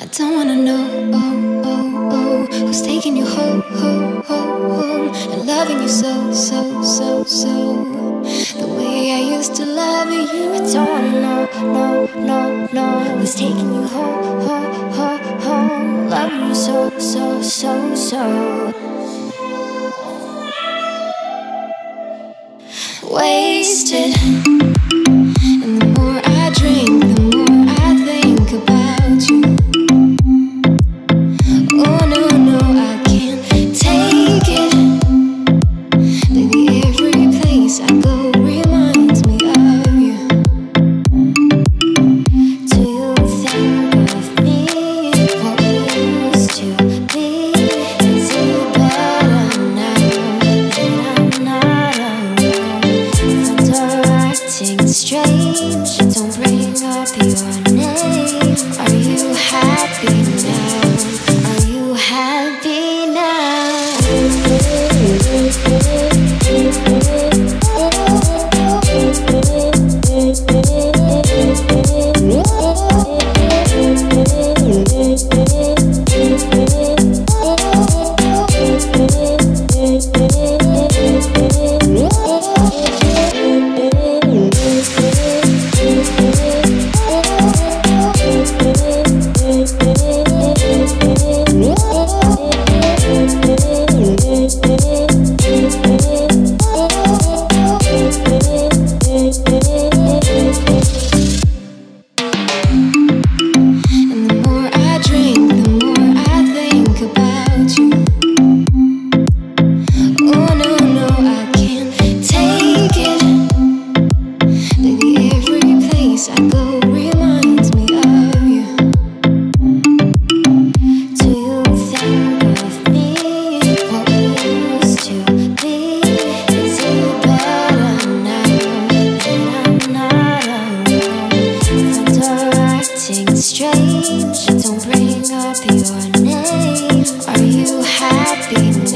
I don't wanna know, oh, oh, oh, who's taking you home, home, home, home, and loving you so, so, so, so. The way I used to love you, I don't wanna know, no, no, no, who's taking you home, home, home, home, loving you so, so, so, so. Wasted. Bring Don't bring up your name. Are you happy now?